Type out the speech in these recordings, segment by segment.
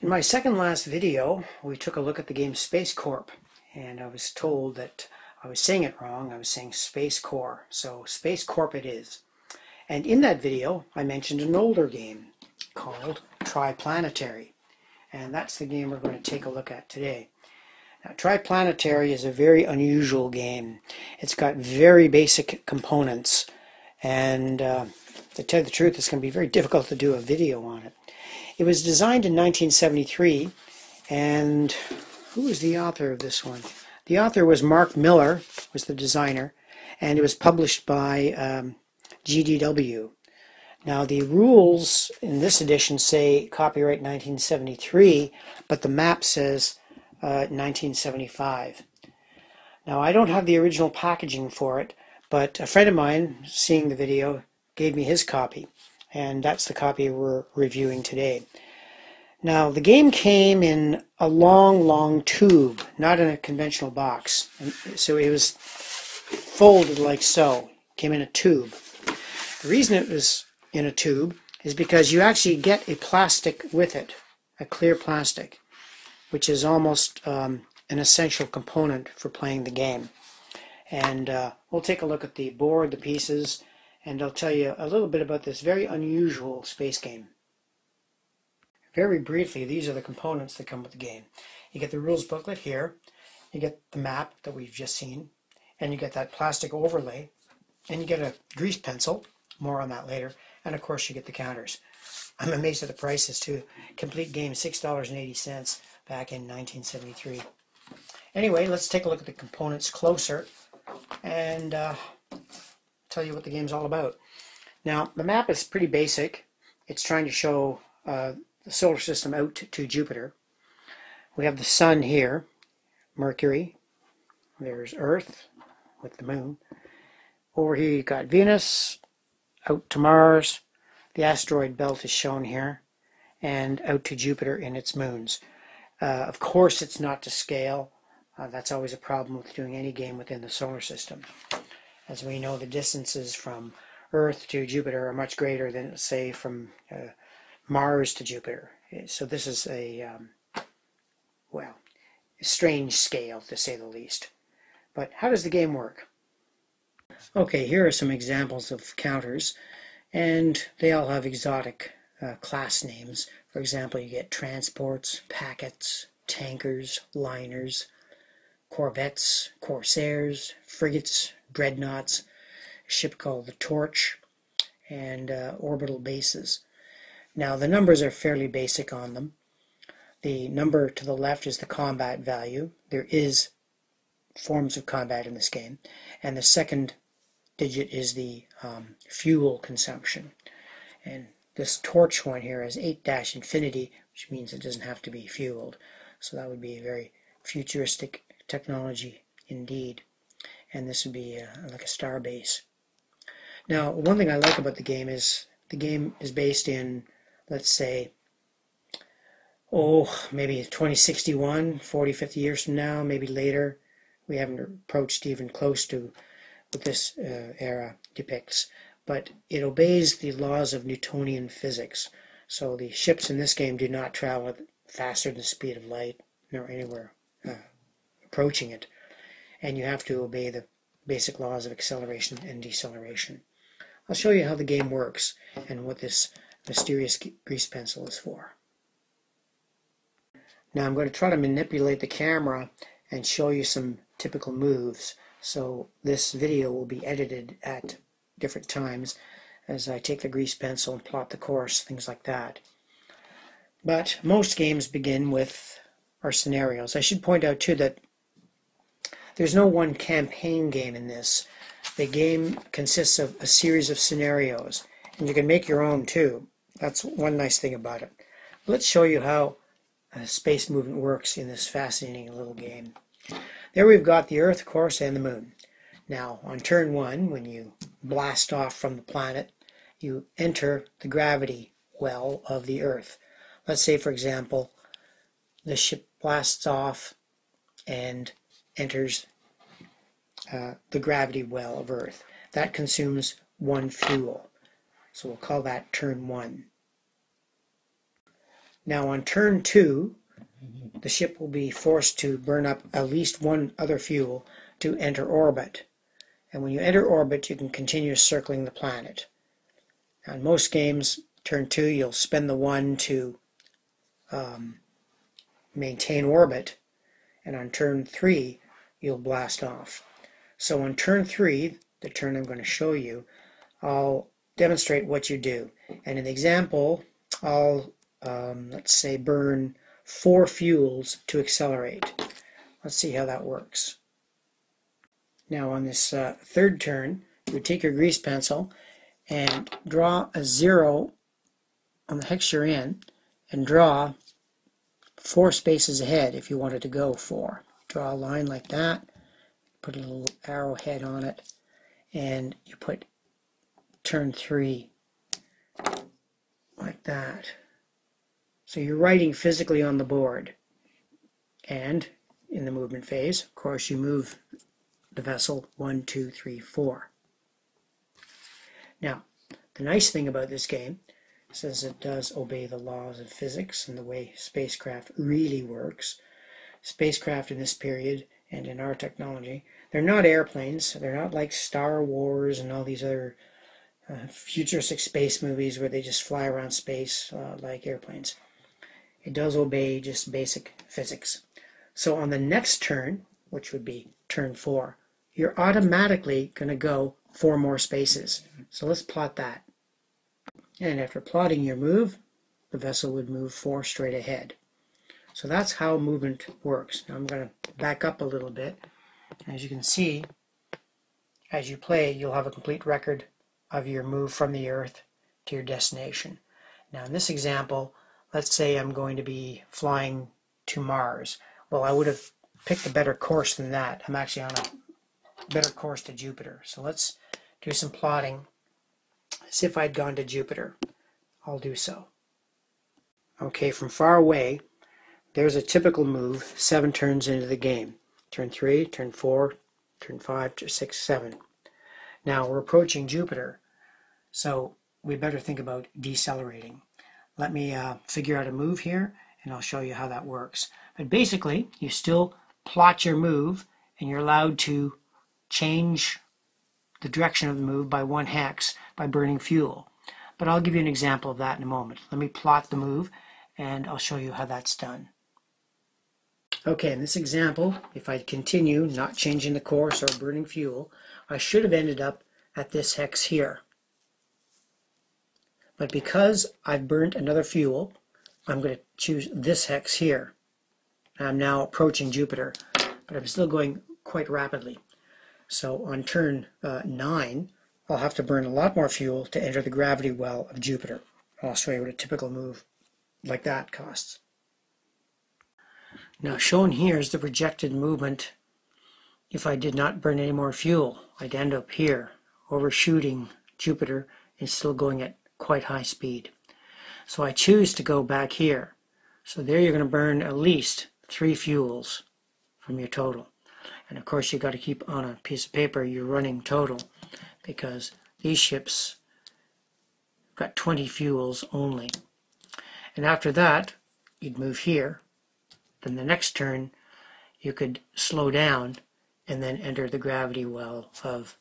In my second last video, we took a look at the game Space Corp, and I was told that I was saying it wrong. I was saying Space Core, so Space Corp it is. And in that video, I mentioned an older game called Triplanetary, and that's the game we're going to take a look at today. Now, Triplanetary is a very unusual game. It's got very basic components, and uh, to tell you the truth, it's going to be very difficult to do a video on it. It was designed in 1973, and who was the author of this one? The author was Marc Miller, was the designer, and it was published by um, GDW. Now the rules in this edition say copyright 1973, but the map says uh, 1975. Now I don't have the original packaging for it, but a friend of mine, seeing the video, gave me his copy and that's the copy we're reviewing today. Now, the game came in a long, long tube, not in a conventional box. And so it was folded like so, came in a tube. The reason it was in a tube is because you actually get a plastic with it, a clear plastic, which is almost um, an essential component for playing the game. And uh, we'll take a look at the board, the pieces, and I'll tell you a little bit about this very unusual space game. Very briefly, these are the components that come with the game. You get the rules booklet here, you get the map that we've just seen, and you get that plastic overlay, and you get a grease pencil, more on that later, and of course you get the counters. I'm amazed at the prices too. Complete game, $6.80 back in 1973. Anyway, let's take a look at the components closer, and uh, tell you what the game's all about. Now, the map is pretty basic. It's trying to show uh, the solar system out to, Jupiter. We have the sun here, Mercury. There's Earth with the moon. Over here you've got Venus, out to Mars. The asteroid belt is shown here, and out to Jupiter in its moons. Uh, of course, it's not to scale. Uh, that's always a problem with doing any game within the solar system. As we know, the distances from Earth to Jupiter are much greater than, say, from uh, Mars to Jupiter. So this is a, um, well, strange scale, to say the least. But how does the game work? Okay, here are some examples of counters, and they all have exotic uh, class names. For example, you get transports, packets, tankers, liners, corvettes, corsairs, frigates, dreadnoughts, a ship called the Torch, and uh, orbital bases. Now the numbers are fairly basic on them. The number to the left is the combat value. There is forms of combat in this game. And the second digit is the um, fuel consumption. And this torch one here has 8 dash infinity, which means it doesn't have to be fueled. So that would be a very futuristic technology indeed and this would be uh, like a star base. Now, one thing I like about the game is the game is based in, let's say, oh, maybe 2061, 40, 50 years from now, maybe later. We haven't approached even close to what this uh, era depicts, but it obeys the laws of Newtonian physics. So the ships in this game do not travel faster than the speed of light, nor anywhere uh, approaching it and you have to obey the basic laws of acceleration and deceleration. I'll show you how the game works and what this mysterious grease pencil is for. Now I'm going to try to manipulate the camera and show you some typical moves. So this video will be edited at different times as I take the grease pencil and plot the course, things like that. But most games begin with our scenarios. I should point out too that there's no one campaign game in this. The game consists of a series of scenarios, and you can make your own too. That's one nice thing about it. Let's show you how space movement works in this fascinating little game. There we've got the Earth, of course, and the Moon. Now, on turn one, when you blast off from the planet, you enter the gravity well of the Earth. Let's say, for example, the ship blasts off and enters uh, the gravity well of Earth. That consumes one fuel. So we'll call that turn one. Now on turn two, the ship will be forced to burn up at least one other fuel to enter orbit. And when you enter orbit, you can continue circling the planet. Now in most games, turn two, you'll spend the one to um, maintain orbit, and on turn three, you'll blast off. So on turn three, the turn I'm going to show you, I'll demonstrate what you do. And in the example, I'll, um, let's say, burn four fuels to accelerate. Let's see how that works. Now on this uh, third turn, you take your grease pencil and draw a zero on the hex you're in and draw four spaces ahead if you wanted to go four. Draw a line like that, put a little arrowhead on it, and you put turn three like that. So you're writing physically on the board. And in the movement phase, of course, you move the vessel one, two, three, four. Now, the nice thing about this game since it does obey the laws of physics and the way spacecraft really works. Spacecraft in this period and in our technology, they're not airplanes. They're not like Star Wars and all these other uh, futuristic space movies where they just fly around space uh, like airplanes. It does obey just basic physics. So on the next turn, which would be turn four, you're automatically going to go four more spaces. So let's plot that. And after plotting your move, the vessel would move four straight ahead. So that's how movement works. Now I'm going to back up a little bit. As you can see, as you play, you'll have a complete record of your move from the Earth to your destination. Now in this example, let's say I'm going to be flying to Mars. Well, I would have picked a better course than that. I'm actually on a better course to Jupiter. So let's do some plotting as if I'd gone to Jupiter. I'll do so. Okay, from far away, there's a typical move seven turns into the game. Turn three, turn four, turn five, turn six, seven. Now we're approaching Jupiter, so we better think about decelerating. Let me uh, figure out a move here, and I'll show you how that works. But basically, you still plot your move, and you're allowed to change the direction of the move by one hex by burning fuel. But I'll give you an example of that in a moment. Let me plot the move and I'll show you how that's done. Okay, in this example, if I continue not changing the course or burning fuel, I should have ended up at this hex here. But because I've burnt another fuel, I'm going to choose this hex here. I'm now approaching Jupiter, but I'm still going quite rapidly. So on turn uh, 9, I'll have to burn a lot more fuel to enter the gravity well of Jupiter. I'll show you what a typical move like that costs. Now shown here is the projected movement if I did not burn any more fuel. I'd end up here, overshooting Jupiter and still going at quite high speed. So I choose to go back here. So there you're going to burn at least three fuels from your total. And of course you've got to keep on a piece of paper your running total because these ships got 20 fuels only. And after that, you'd move here. Then the next turn, you could slow down and then enter the gravity well of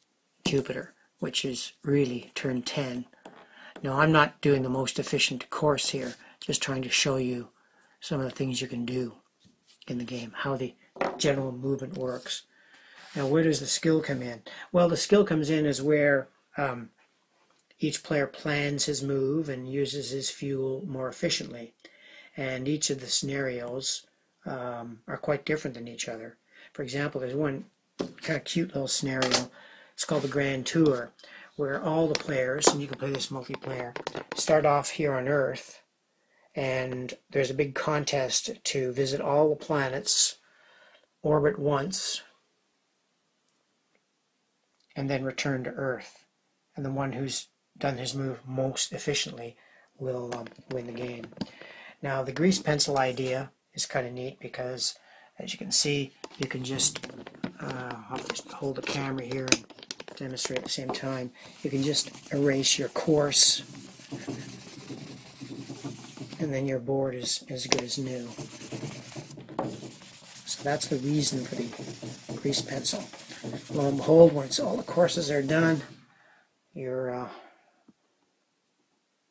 Jupiter, which is really turn 10. Now, I'm not doing the most efficient course here, just trying to show you some of the things you can do in the game, how the general movement works. Now, where does the skill come in? Well, the skill comes in is where um, each player plans his move and uses his fuel more efficiently. And each of the scenarios um, are quite different than each other. For example, there's one kind of cute little scenario. It's called the Grand Tour, where all the players, and you can play this multiplayer, start off here on Earth, and there's a big contest to visit all the planets, orbit once, and then return to Earth. And the one who's done his move most efficiently will um, win the game. Now the grease pencil idea is kind of neat because as you can see you can just uh, I'll just hold the camera here and demonstrate at the same time you can just erase your course and then your board is as good as new. So that's the reason for the grease pencil. Lo and behold, once all the courses are done, your uh,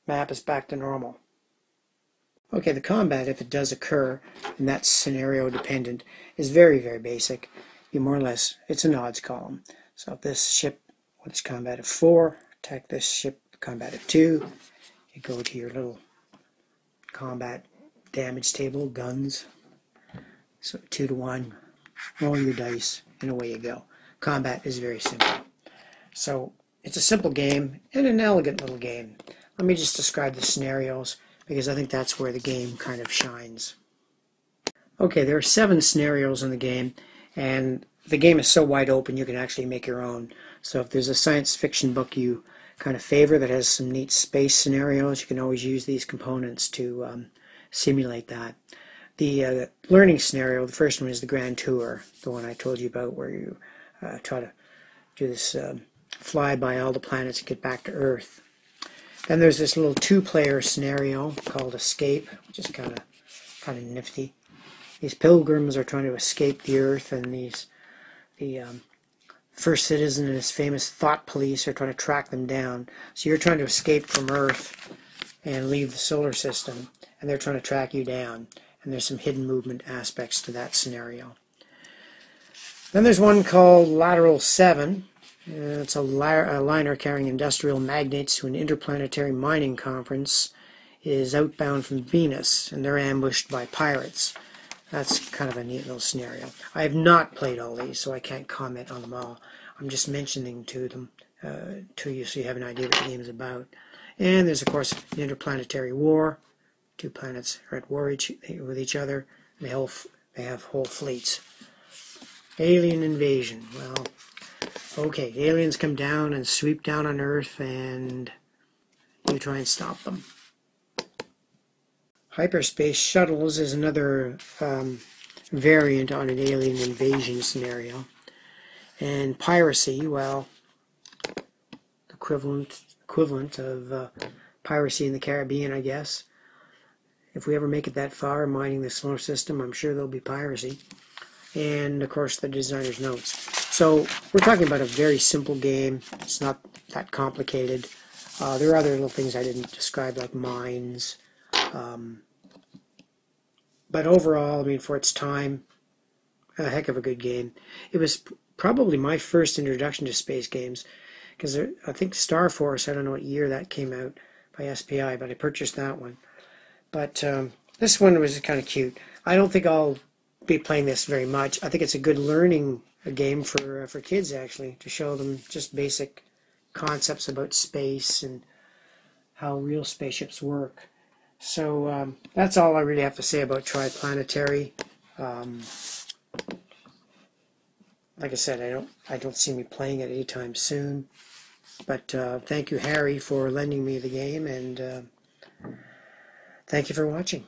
map is back to normal. Okay, the combat, if it does occur, and that's scenario dependent, is very, very basic. You more or less, it's an odds column. So if this ship its combat of 4, attack this ship combat of 2, you go to your little combat damage table, guns. So 2 to 1, roll your dice, and away you go. Combat is very simple. So it's a simple game and an elegant little game. Let me just describe the scenarios because I think that's where the game kind of shines. Okay, there are seven scenarios in the game, and the game is so wide open you can actually make your own. So if there's a science fiction book you kind of favor that has some neat space scenarios, you can always use these components to um, simulate that. The uh, learning scenario, the first one is the Grand Tour, the one I told you about where you uh, try to do this um, fly by all the planets and get back to Earth. Then there's this little two-player scenario called Escape, which is kind of kind of nifty. These pilgrims are trying to escape the Earth, and these the um, first citizen and his famous thought police are trying to track them down. So you're trying to escape from Earth and leave the solar system, and they're trying to track you down. And there's some hidden movement aspects to that scenario. Then there's one called Lateral 7, uh, it's a, liner carrying industrial magnates to an interplanetary mining conference is outbound from Venus, and they're ambushed by pirates. That's kind of a neat little scenario. I have not played all these, so I can't comment on them all. I'm just mentioning to them uh, to you so you have an idea what the game is about. And there's, of course, interplanetary war. Two planets are at war each, with each other. They, whole, they have whole fleets. Alien invasion. Well, Okay, aliens come down and sweep down on Earth, and you try and stop them. Hyperspace shuttles is another um, variant on an alien invasion scenario. And piracy, well, equivalent equivalent of uh, piracy in the Caribbean, I guess. If we ever make it that far, mining the solar system, I'm sure there'll be piracy. And of course, the designer's notes. So we're talking about a very simple game. It's not that complicated. Uh, there are other little things I didn't describe, like mines. Um, but overall, I mean, for its time, a heck of a good game. It was probably my first introduction to space games, because I think Star Force, I don't know what year that came out by SPI, but I purchased that one. But um, this one was kind of cute. I don't think I'll be playing this very much. I think it's a good learning a game for uh, for kids actually to show them just basic concepts about space and how real spaceships work. So um, that's all I really have to say about Triplanetary. Um, like I said, I don't I don't see me playing it anytime soon. But uh, thank you, Harry, for lending me the game, and uh, thank you for watching.